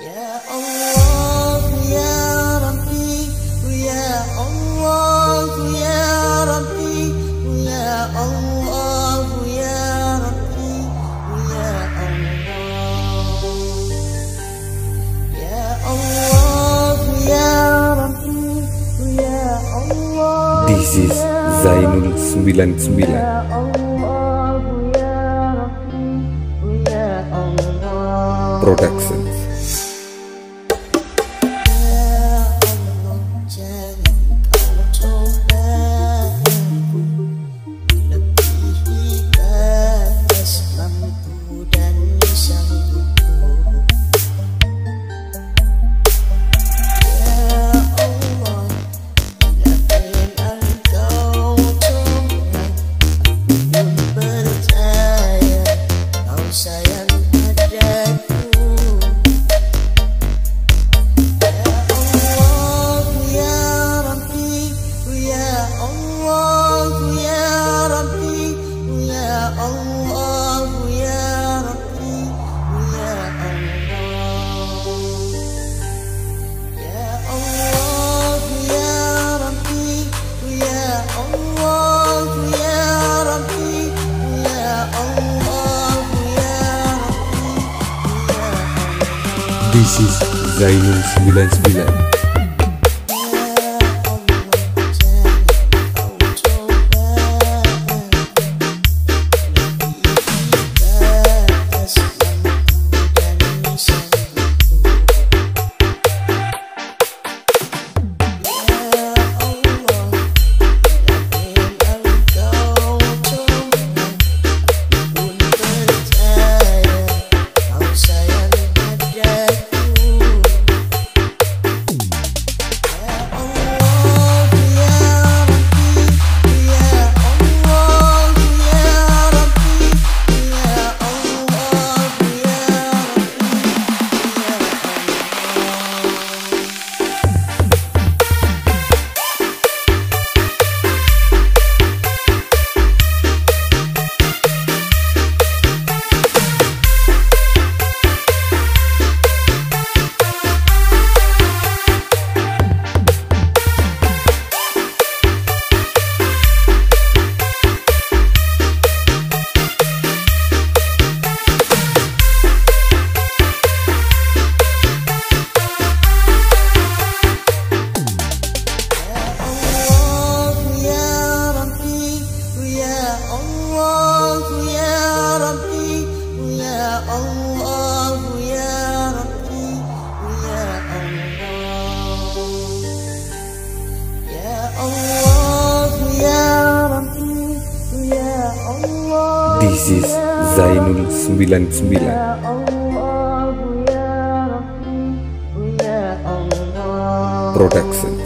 This is Zainul 99 production. Hafiz Zainul 99 Production.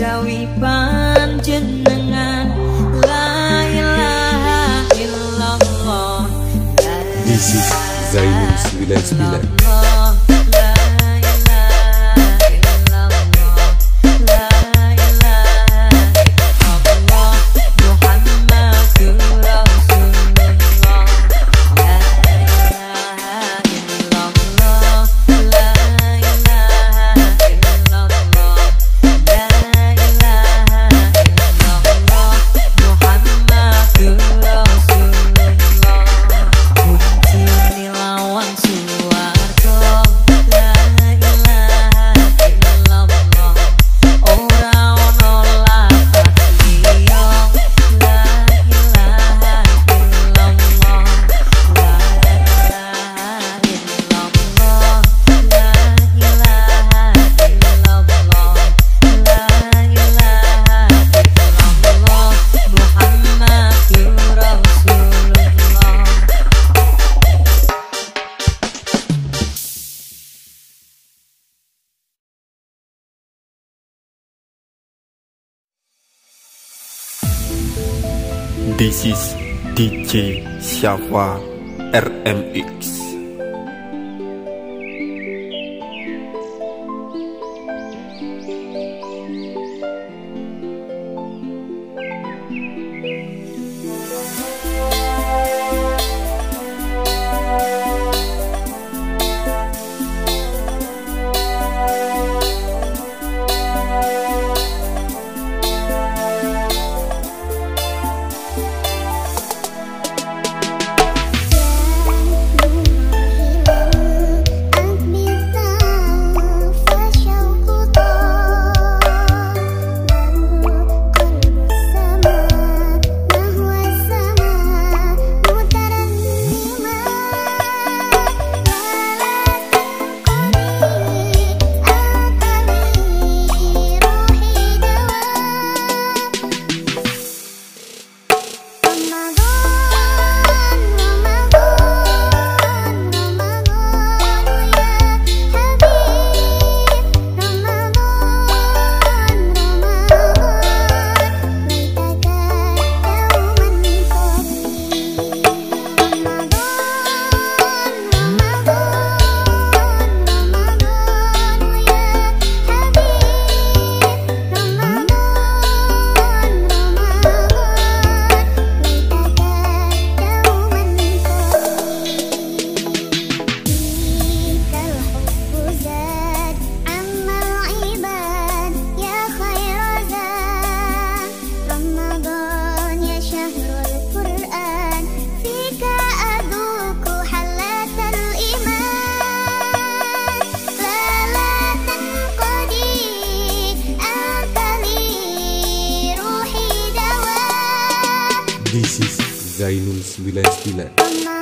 Kejawi panjenengan la ilaha illallah. This is Zainul 99 DJ Syafa RMX Zainul 99 Ramadan,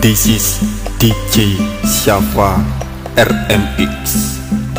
This is DJ Syafa RMX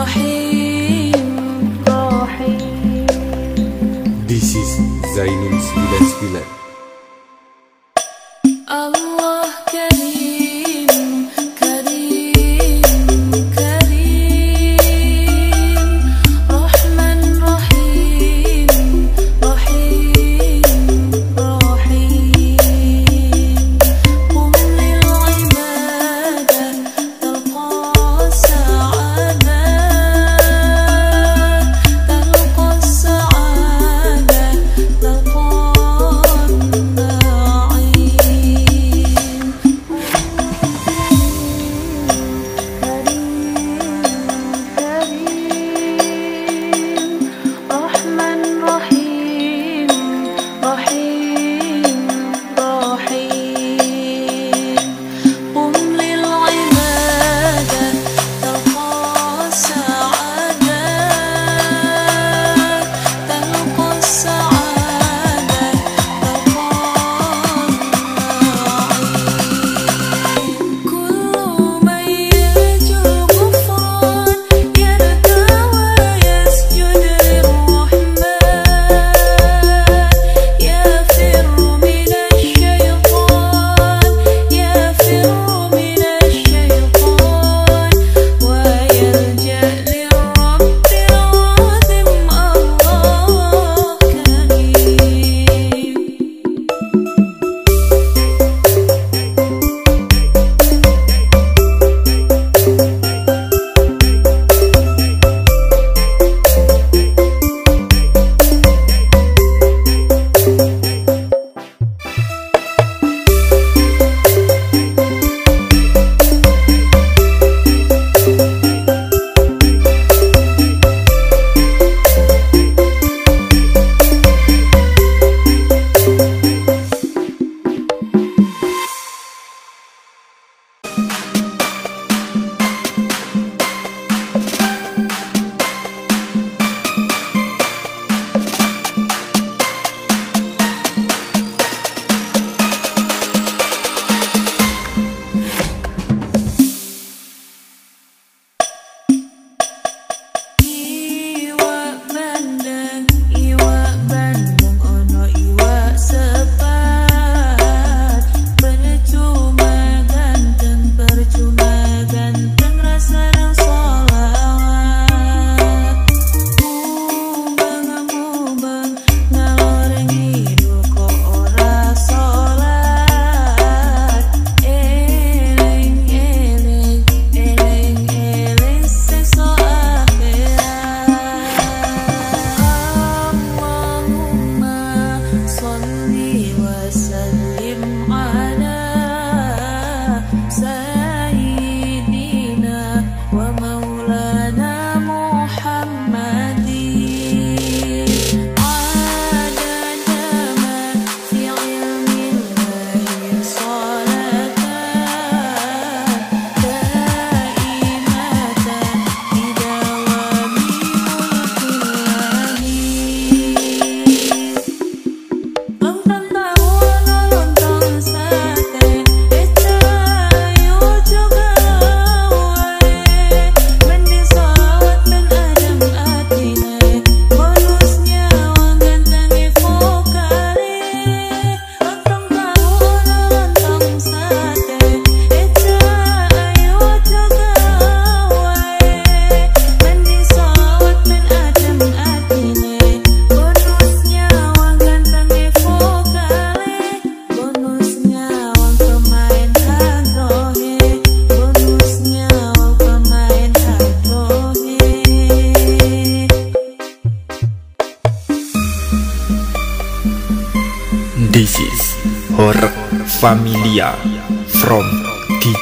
Rahim Rahim This is Zainul 99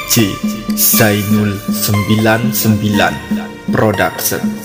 C. Zainul 99 Production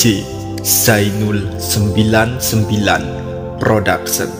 DJ Zainul 99 Production.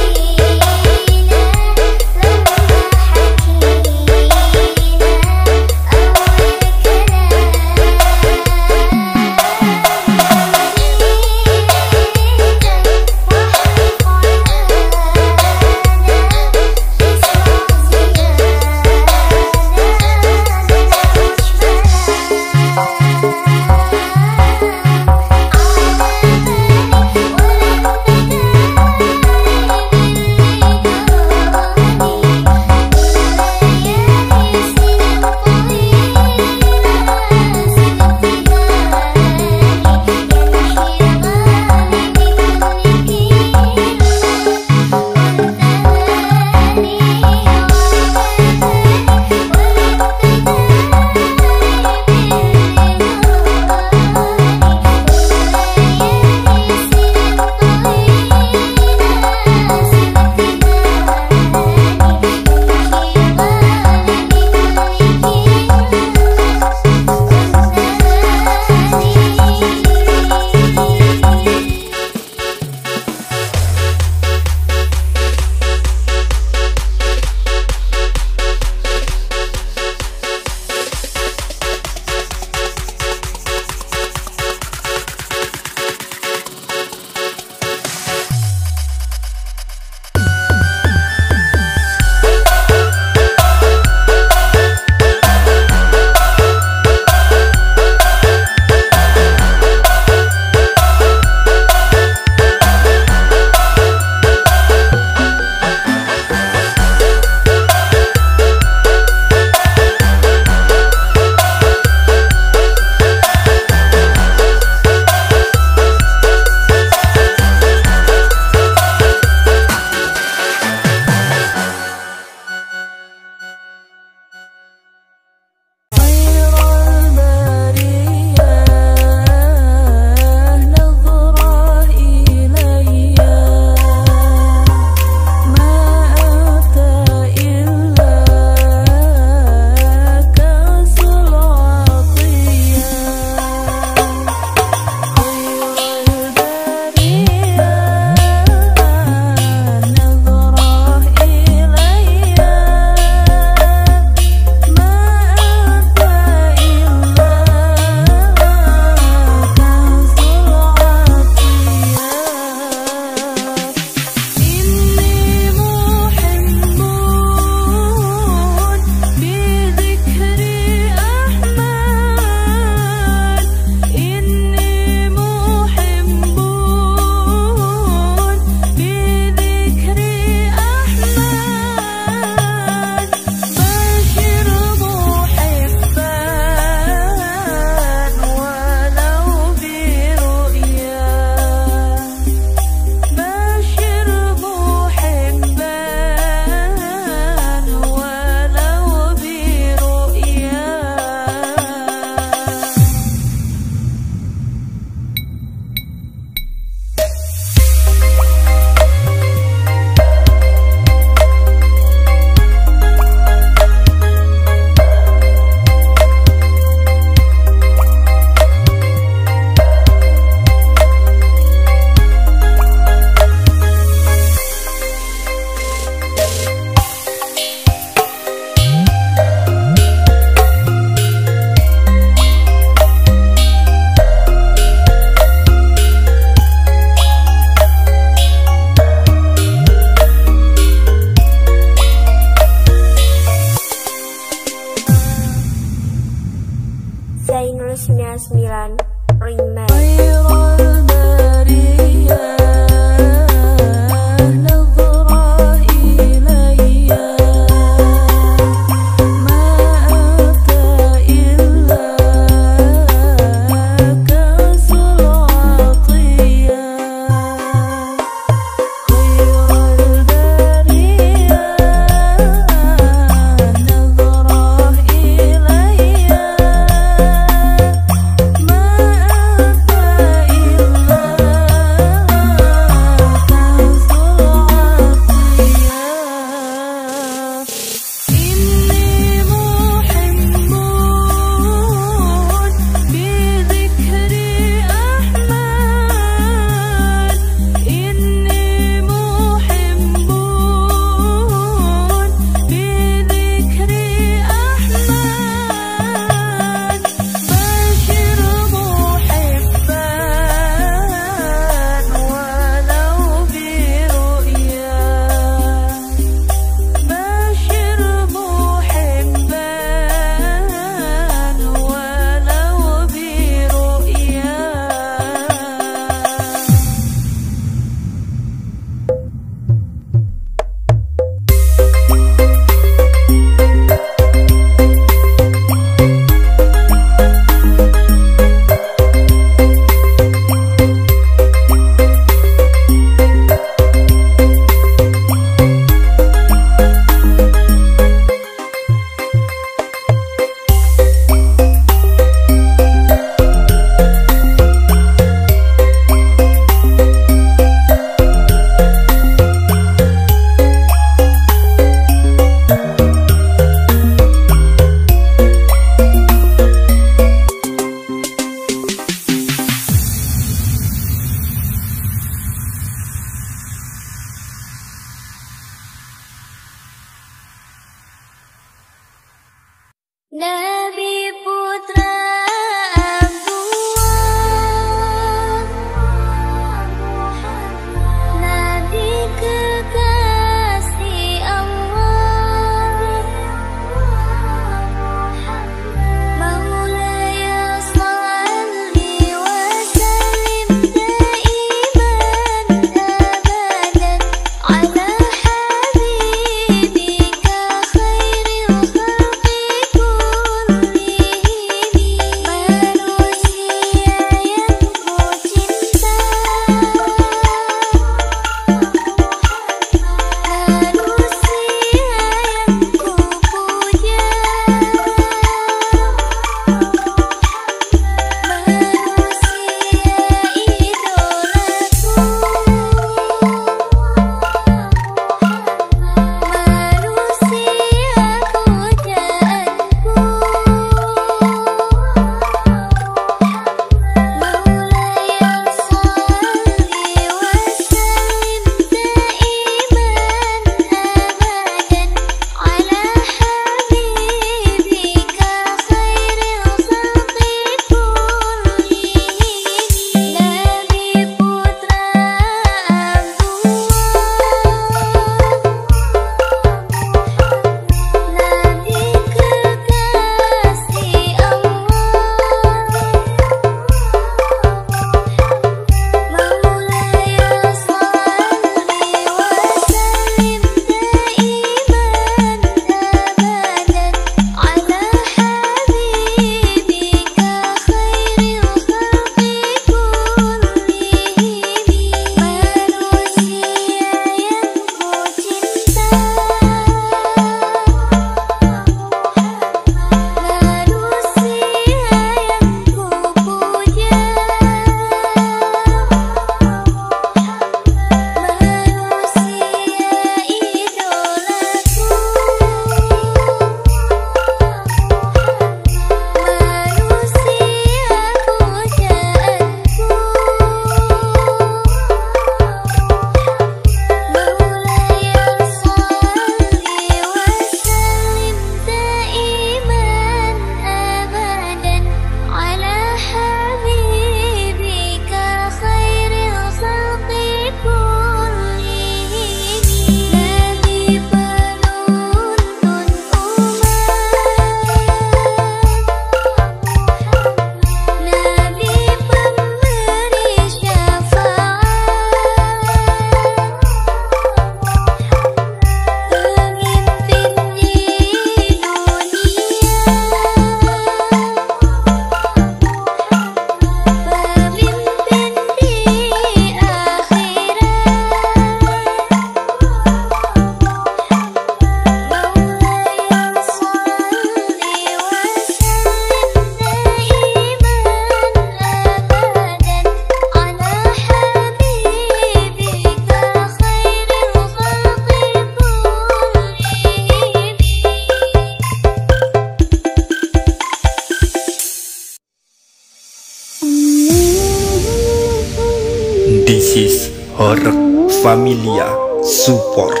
Familia Support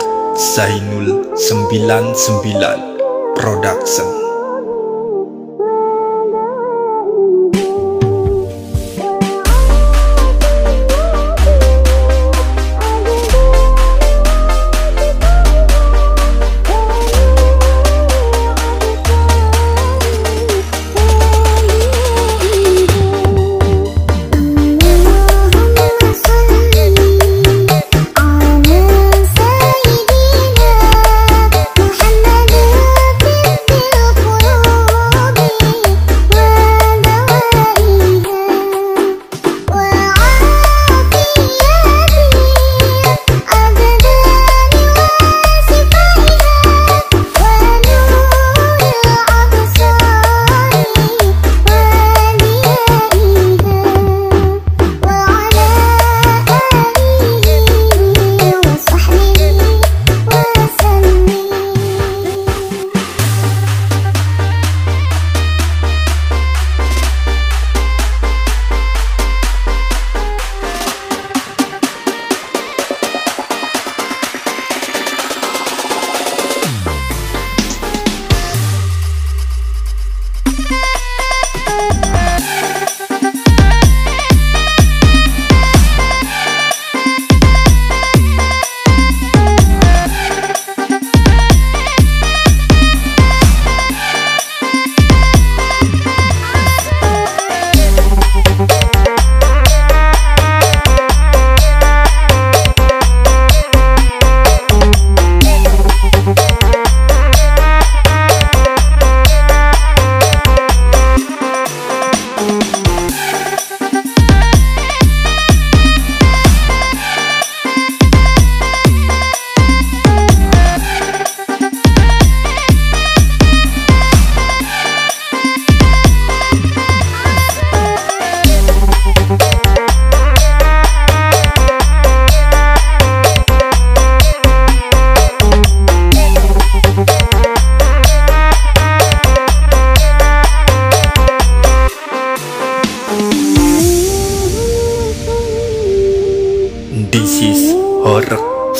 Zainul 99 Production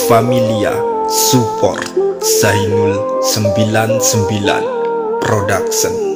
Familia Support Zainul 99 Production